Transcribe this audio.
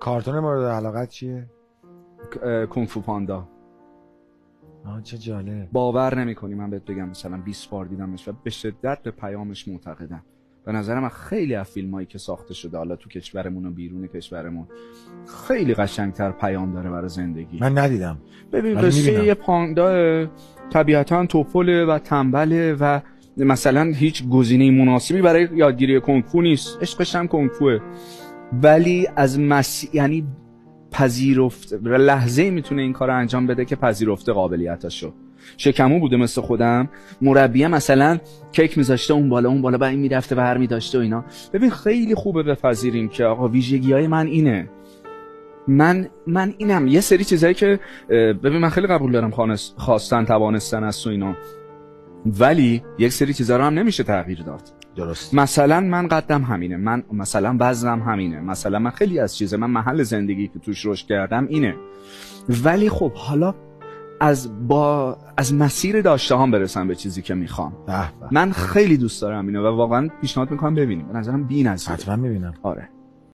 کارتون مورد علاقت چیه؟ کنفو پاندا. آه چه جالب. باور نمی‌کنی من بهت بگم مثلا 20 بار دیدمش و به شدت به پیامش معتقدم. به نظر من خیلی از فیلم که ساخته شده حالا تو کشورمون و بیرون کشورمون خیلی قشنگتر پیام داره برای زندگی. من ندیدم. ببین قصه. یه پاندا طبیعتا توپله و تنبله و مثلا هیچ گزینه مناسبی برای یادگیری کنگفو نیست. عشقش هم کنگفوه ولی از مس... یعنی پذیرفته به لحظه می‌تونه این کار رو انجام بده که پذیرفته قابلیتاشو. شکمو بوده مثل خودم. مربیه مثلا کیک میذاشته اون بالا اون بالا بعد این می‌رفته بر میداشته و اینا. ببین خیلی خوبه بپذیریم که آقا ویژگی های من اینه. من من اینم. یه سری چیزایی که ببین من خیلی قبول دارم خواستن توانستن است و اینا. ولی یک سری چیزا رو هم نمیشه تغییر داد. درست. مثلا من قدم همینه. من مثلا وزنم همینه. مثلا من خیلی از چیزه. من محل زندگی که توش رشد کردم اینه. ولی خب حالا از با از مسیر داشته هم برسم به چیزی که می‌خوام. من خیلی دوست دارم اینو و واقعا پیشنهاد می‌کنم ببینیم. به نظرم بی‌نظیره حتما می‌بینم. آره.